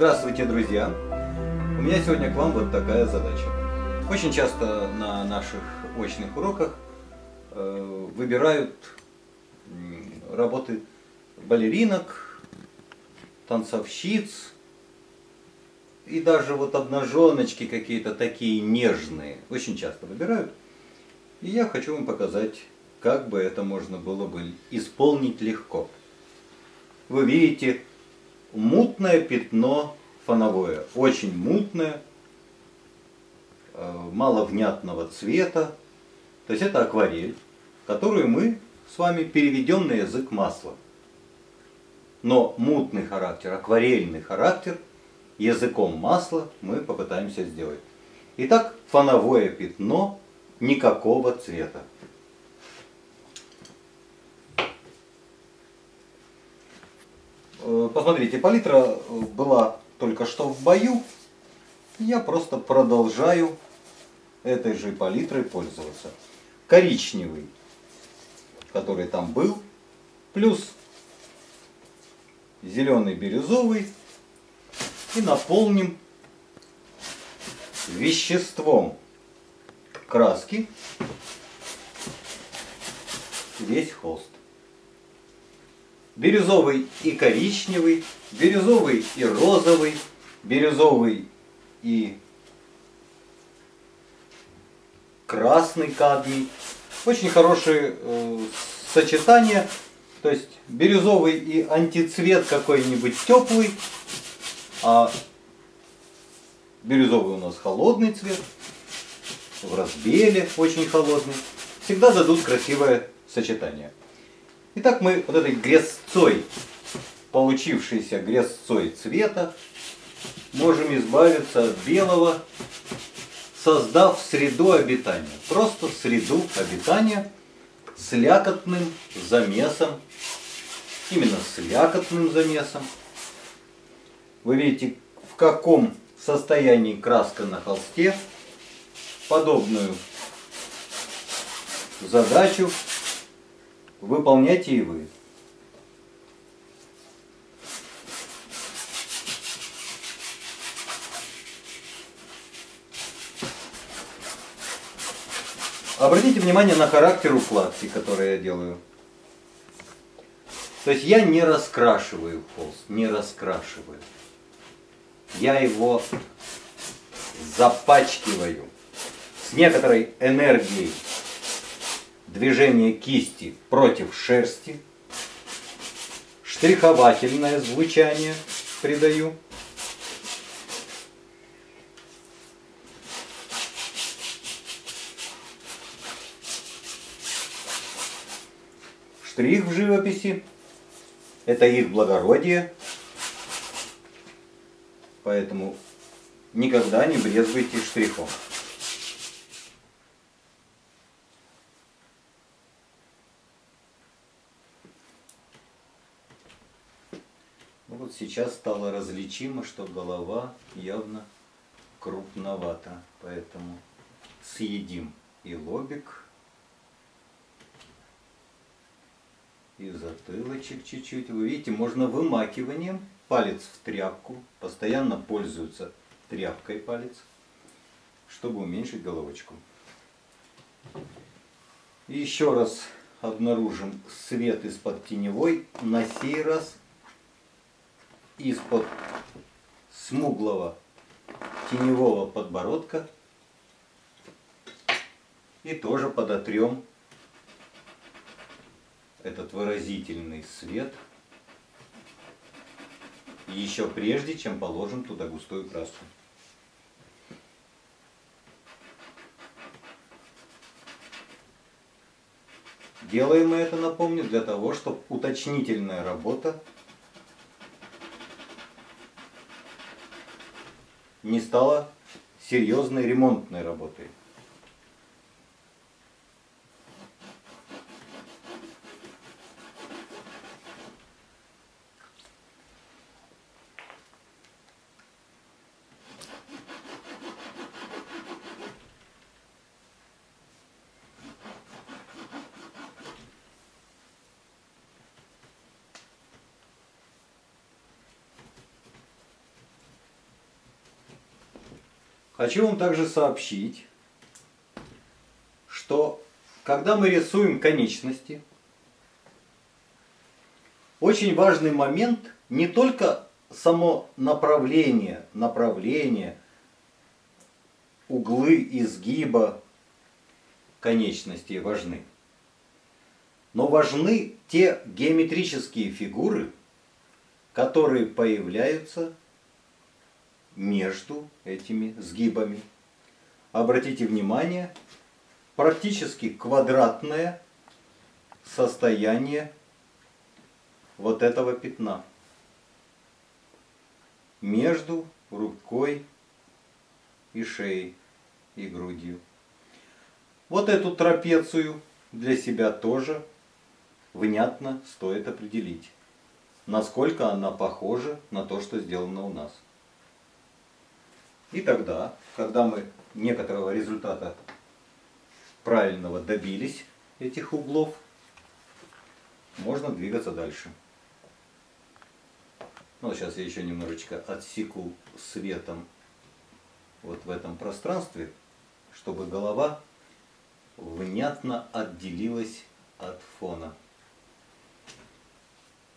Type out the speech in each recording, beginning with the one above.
Здравствуйте, друзья! У меня сегодня к вам вот такая задача. Очень часто на наших очных уроках э, выбирают работы балеринок, танцовщиц и даже вот обнаженочки какие-то такие нежные. Очень часто выбирают. И я хочу вам показать, как бы это можно было бы исполнить легко. Вы видите мутное пятно фоновое, очень мутное, э, мало внятного цвета. То есть это акварель, которую мы с вами переведем на язык масла. Но мутный характер, акварельный характер языком масла мы попытаемся сделать. Итак, фоновое пятно никакого цвета. Посмотрите, палитра э, была только что в бою. Я просто продолжаю этой же палитрой пользоваться. Коричневый, который там был, плюс зеленый бирюзовый. И наполним веществом краски весь холст бирюзовый и коричневый, бирюзовый и розовый, бирюзовый и красный кадмий. Очень хорошие э, сочетания. То есть бирюзовый и антицвет какой-нибудь теплый, а бирюзовый у нас холодный цвет, в разбеле очень холодный. Всегда дадут красивое сочетание. Итак, мы вот этой грязцой, получившейся грязцой цвета, можем избавиться от белого, создав среду обитания. Просто среду обитания с лякотным замесом, именно с лякотным замесом. Вы видите, в каком состоянии краска на холсте. Подобную задачу выполняйте и вы. Обратите внимание на характер укладки, который я делаю. То есть я не раскрашиваю холст, не раскрашиваю. Я его запачкиваю с некоторой энергией движение кисти против шерсти, штриховательное звучание придаю. Штрих в живописи – это их благородие, поэтому никогда не брезгуйте штрихом. вот сейчас стало различимо, что голова явно крупновата. Поэтому съедим и лобик, и затылочек чуть-чуть. Вы видите, можно вымакиванием палец в тряпку. Постоянно пользуются тряпкой палец, чтобы уменьшить головочку. И еще раз обнаружим свет из-под теневой. На сей раз из-под смуглого теневого подбородка и тоже подотрем этот выразительный свет еще прежде, чем положим туда густую краску. Делаем мы это, напомню, для того, чтобы уточнительная работа не стала серьезной ремонтной работой. Хочу вам также сообщить, что когда мы рисуем конечности, очень важный момент не только само направление, направление, углы изгиба конечностей важны. Но важны те геометрические фигуры, которые появляются между этими сгибами. Обратите внимание, практически квадратное состояние вот этого пятна между рукой и шеей и грудью. Вот эту трапецию для себя тоже внятно стоит определить, насколько она похожа на то, что сделано у нас. И тогда, когда мы некоторого результата правильного добились этих углов, можно двигаться дальше. Ну, сейчас я еще немножечко отсеку светом вот в этом пространстве, чтобы голова внятно отделилась от фона.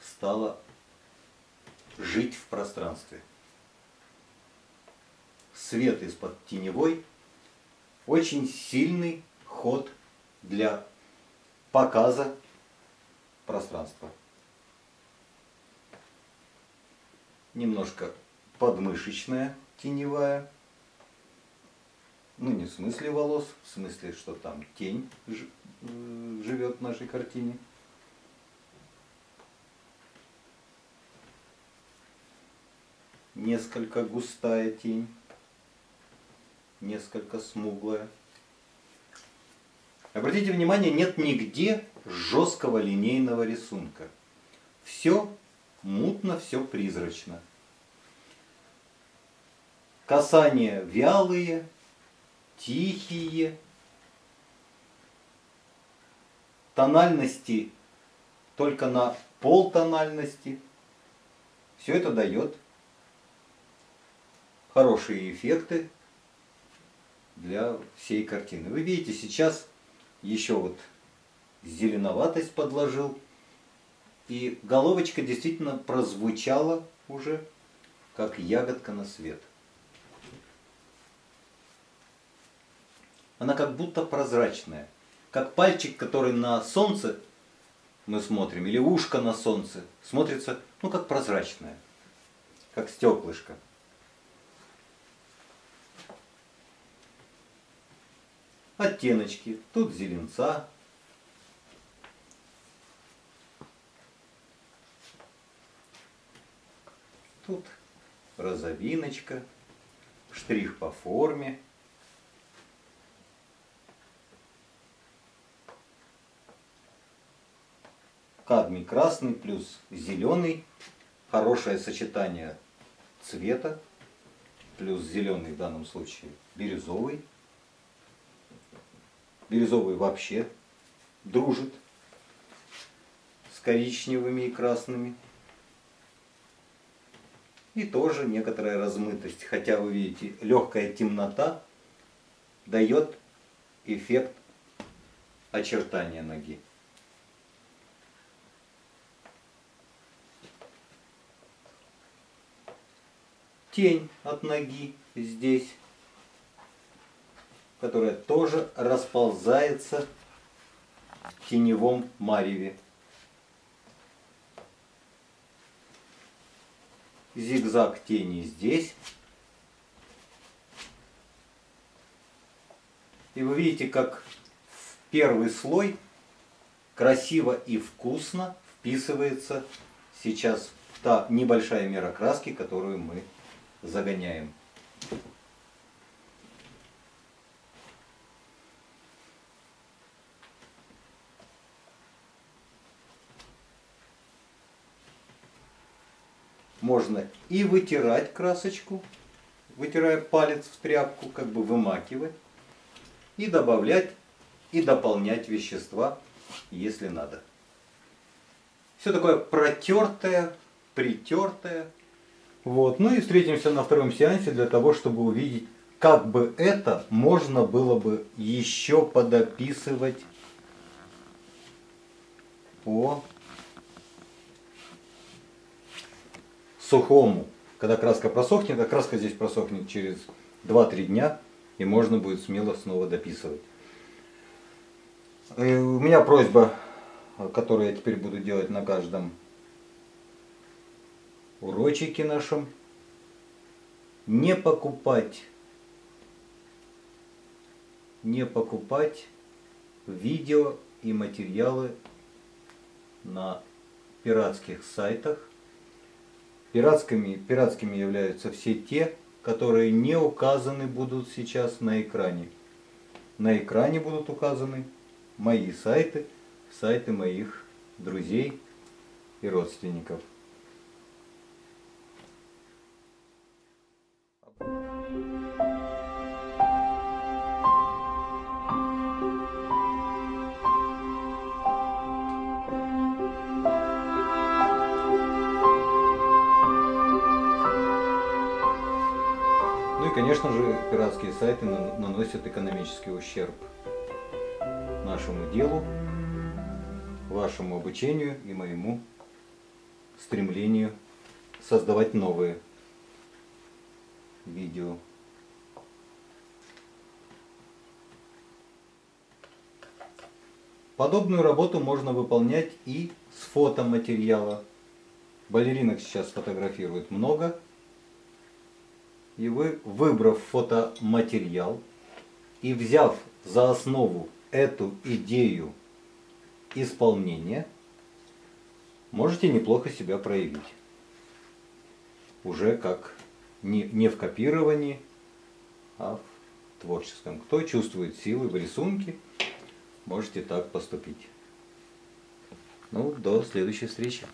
Стала жить в пространстве. Свет из-под теневой очень сильный ход для показа пространства. Немножко подмышечная теневая. Ну, не в смысле волос, в смысле, что там тень э, живет в нашей картине. Несколько густая тень, несколько смуглая. Обратите внимание, нет нигде жесткого линейного рисунка. Все мутно, все призрачно. Касания вялые, тихие, тональности только на полтональности. Все это дает хорошие эффекты для всей картины. Вы видите, сейчас еще вот зеленоватость подложил. И головочка действительно прозвучала уже, как ягодка на свет. Она как будто прозрачная. Как пальчик, который на солнце мы смотрим, или ушко на солнце, смотрится, ну, как прозрачное, как стеклышко. Оттеночки. Тут зеленца, Тут розовиночка, штрих по форме. Кадмий красный плюс зеленый. Хорошее сочетание цвета. Плюс зеленый в данном случае бирюзовый. Бирюзовый вообще дружит с коричневыми и красными. И тоже некоторая размытость, хотя вы видите, легкая темнота дает эффект очертания ноги. Тень от ноги здесь, которая тоже расползается в теневом мареве. зигзаг тени здесь. И вы видите, как в первый слой красиво и вкусно вписывается сейчас та небольшая мера краски, которую мы загоняем. Можно и вытирать красочку, вытирая палец в тряпку, как бы вымакивать, и добавлять и дополнять вещества, если надо. Все такое протертое, притертое. Вот. Ну и встретимся на втором сеансе для того, чтобы увидеть, как бы это можно было бы еще подописывать по сухому. Когда краска просохнет, а краска здесь просохнет через 2-3 дня, и можно будет смело снова дописывать. И э, у меня просьба, которую я теперь буду делать на каждом урочике нашем, не покупать, не покупать видео и материалы на пиратских сайтах. Пиратскими, пиратскими являются все те, которые не указаны будут сейчас на экране. На экране будут указаны мои сайты, сайты моих друзей и родственников. Пиратские сайты наносят экономический ущерб нашему делу, вашему обучению и моему стремлению создавать новые видео. Подобную работу можно выполнять и с фотоматериала. Балеринок сейчас фотографируют много, и вы, выбрав фотоматериал и взяв за основу эту идею исполнения, можете неплохо себя проявить. Уже как не, не в копировании, а в творческом. Кто чувствует силы в рисунке, можете так поступить. Ну, до следующей встречи.